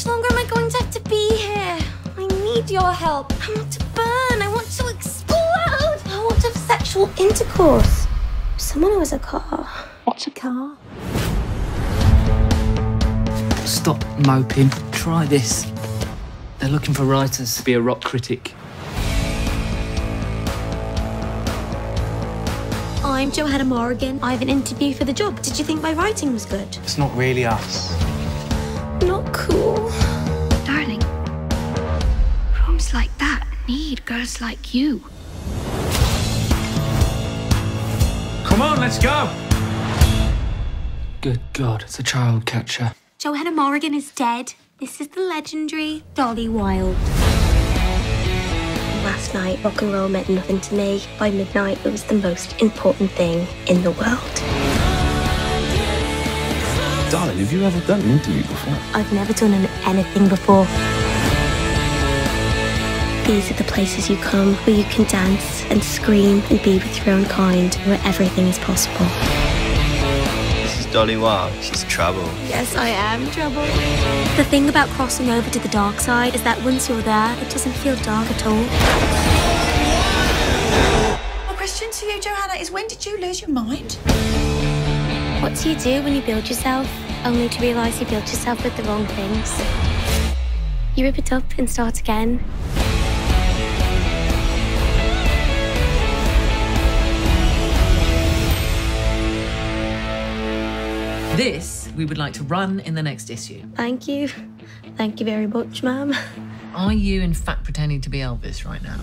much longer am I going to have to be here? I need your help. I want to burn. I want to explode. I want to have sexual intercourse. Someone who has a car. What's a car? Stop moping. Try this. They're looking for writers to be a rock critic. I'm Johanna Morrigan. I have an interview for the job. Did you think my writing was good? It's not really us. Not cool. Darling, rooms like that need girls like you. Come on, let's go. Good God, it's a child catcher. Johanna Morrigan is dead. This is the legendary Dolly Wilde. Last night, rock and roll meant nothing to me. By midnight, it was the most important thing in the world. Darling, have you ever done an interview before? I've never done an- anything before. These are the places you come where you can dance and scream and be with your own kind, where everything is possible. This is Dolly Wilde. She's trouble. Yes, I am trouble. The thing about crossing over to the dark side is that once you're there, it doesn't feel dark at all. My question to you, Johanna, is when did you lose your mind? What do you do when you build yourself, only to realise you built yourself with the wrong things? You rip it up and start again. This we would like to run in the next issue. Thank you. Thank you very much, ma'am. Are you in fact pretending to be Elvis right now?